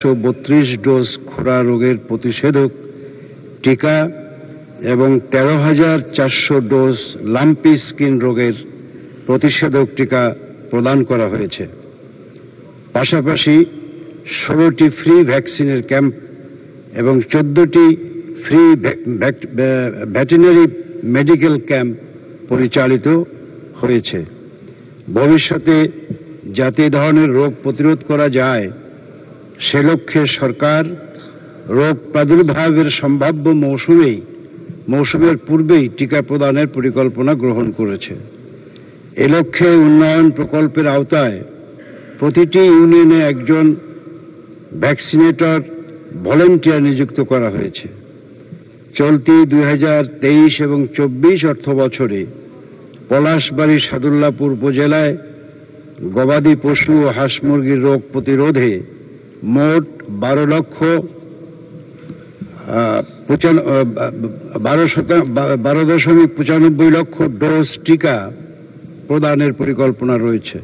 একশো বত্রিশ ডোজ খোরা রোগের প্রতিষেধক টিকা এবং তেরো হাজার চারশো ডোজ লাম্পি স্কিন রোগের প্রতিষেধক টিকা প্রদান করা হয়েছে। পাশাপাশি ষোলোটি ফ্রি ভ্যাকসিনের ক্যাম্প এবং চোদ্দটি ফ্রি ভ্যাটেনারি মেডিকেল ক্যাম্প পরিচালিত হয়েছে। ভবিষ্যতে যাতে ধরনের রোগ প্রতিরোধ করা যায় সে লক্ষ্যে সরকার রোগ প্রাদুর্ভাবের সম্ভাব্য মৌসুমেই, মৌসুমের পূর্বেই টিকা প্রদানের পরিকল্পনা গ্রহণ করেছে। এ লক্ষ্যে উন্নয়ন প্রকল্পের আওতায় প্রতিটি ইউনিয়নে একজন ভ্যাকসিনেটর ভলেন্টিয়ার নিযুক্ত করা হয়েছে। চলতি দুই হাজার তেইশ এবং চব্বিশ অর্থ বছরে পলাশবাড়ি সাদুল্লাপুর উপজেলায় গবাদি পশু ও হাঁস মুরগির রোগ প্রতিরোধে মোট বারো লক্ষ বারো বারো দশমিক পঁচানব্বই লক্ষ ডোজ টিকা প্রদানের পরিকল্পনা রয়েছে।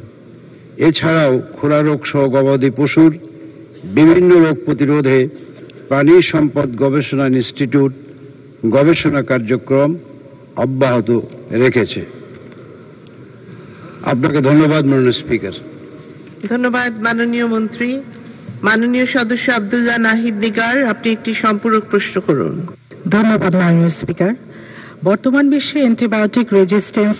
এছাড়াও খোরা রোগ সহ গবাদি পশুর বিভিন্ন রোগ প্রতিরোধে প্রাণী সম্পদ গবেষণা ইনস্টিটিউট গবেষণা কার্যক্রম অব্যাহত রেখেছে। আপনাকে ধন্যবাদ, মাননীয় স্পিকার। ধন্যবাদ, মাননীয় মন্ত্রী। মাননীয় সদস্য আব্দুল্লাহ নাহিদ দিগার আপনি একটি সম্পূরক প্রশ্ন করুন। ধন্যবাদ, মাননীয় স্পিকার। বর্তমান বিশ্বে অ্যান্টিবায়োটিক রেজিস্ট্যান্স